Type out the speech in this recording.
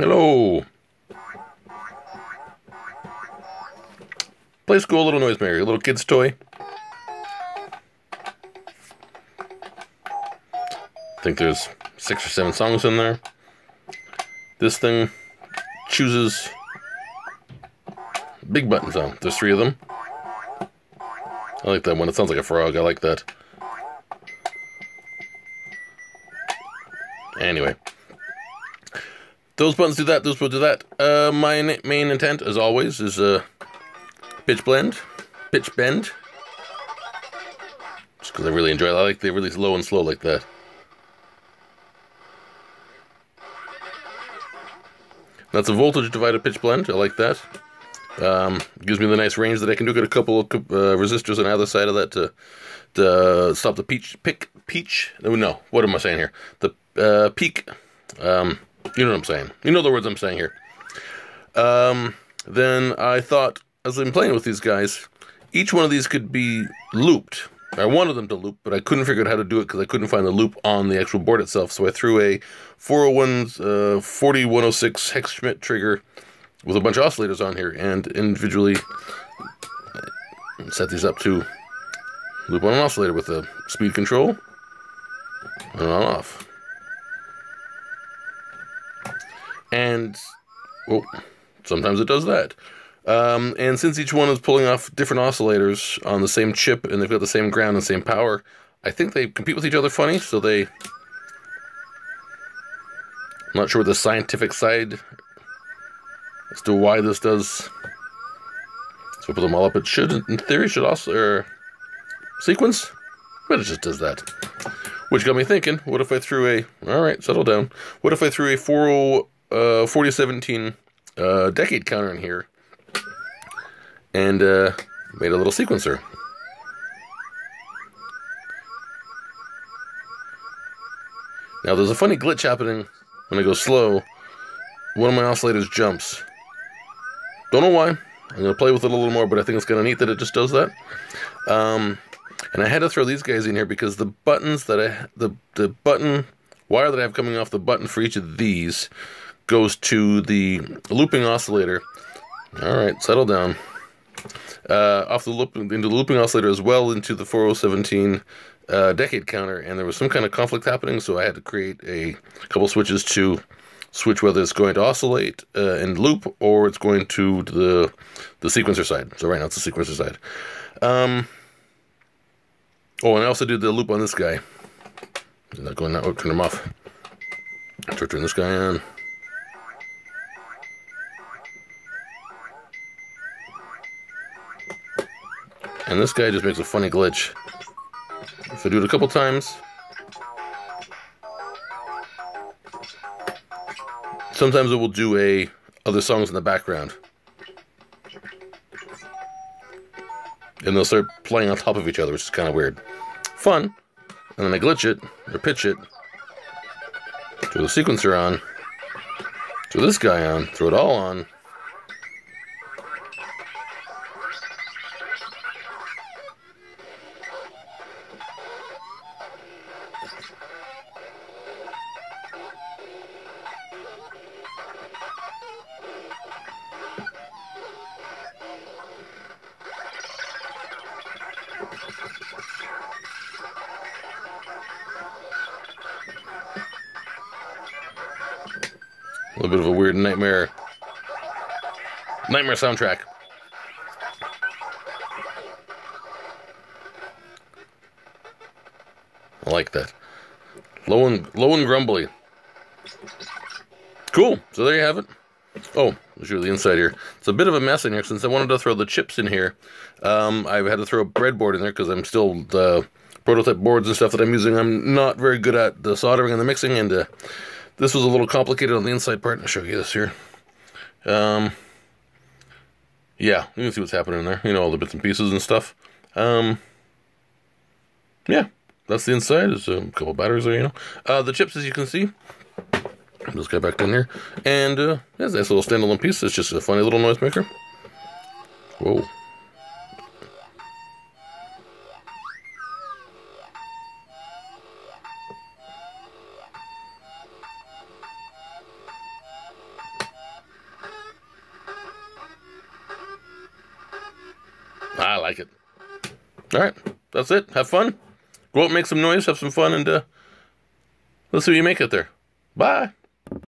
Hello. Playskool little noisemaker, a little kid's toy. I think there's six or seven songs in there. This thing chooses big buttons on. There's three of them. I like that one. It sounds like a frog. I like that. Anyway. Those buttons do that, those buttons do that. Uh, my main intent, as always, is uh, pitch blend, pitch bend. Just because I really enjoy it. I like they really low and slow like that. That's a voltage divided pitch blend. I like that. Um, gives me the nice range that I can do. Get a couple of uh, resistors on either side of that to, to stop the peach pick peach. No, no, what am I saying here? The uh, peak. Um, you know what I'm saying. You know the words I'm saying here. Um, then I thought, as I'm playing with these guys, each one of these could be looped. I wanted them to loop, but I couldn't figure out how to do it because I couldn't find the loop on the actual board itself. So I threw a 401 uh, 4106 hex Schmitt trigger with a bunch of oscillators on here and individually set these up to loop on an oscillator with a speed control and on off. And, well, sometimes it does that. Um, and since each one is pulling off different oscillators on the same chip and they've got the same ground and same power, I think they compete with each other funny, so they... I'm not sure the scientific side as to why this does. So put them all up. It should, in theory, should also er, sequence, but it just does that. Which got me thinking, what if I threw a, all right, settle down. What if I threw a 40, uh, 4017 uh, decade counter in here and uh, made a little sequencer? Now there's a funny glitch happening when I go slow. One of my oscillators jumps. Don't know why. I'm going to play with it a little more, but I think it's kind of neat that it just does that. Um, and I had to throw these guys in here because the buttons that I, the, the button wire that I have coming off the button for each of these goes to the looping oscillator. All right, settle down. Uh, off the loop into the looping oscillator as well into the 4017 uh, decade counter, and there was some kind of conflict happening, so I had to create a couple switches to switch whether it's going to oscillate uh, and loop or it's going to the the sequencer side. So right now it's the sequencer side. Um, oh, and I also did the loop on this guy. Is not going that way. Turn them off. Turn this guy on. And this guy just makes a funny glitch. If I do it a couple times, Sometimes it will do a other songs in the background. And they'll start playing on top of each other, which is kind of weird. Fun. And then I glitch it, or pitch it, throw the sequencer on, throw this guy on, throw it all on, A little bit of a weird nightmare. Nightmare soundtrack. I like that. Low and low and grumbly. Cool. So there you have it. Oh, I'll show the inside here. It's a bit of a mess in here since I wanted to throw the chips in here. Um, I've had to throw a breadboard in there because I'm still the prototype boards and stuff that I'm using. I'm not very good at the soldering and the mixing, and uh, this was a little complicated on the inside part. I'll show you this here. Um, yeah, you can see what's happening there. You know, all the bits and pieces and stuff. Um, yeah, that's the inside. There's a couple batteries there, you know. Uh, the chips, as you can see, this guy back down here. And uh, that's a nice little standalone piece. It's just a funny little noisemaker. Whoa. I like it. All right, that's it. Have fun. Go out, make some noise, have some fun, and uh, let's see what you make it there. Bye.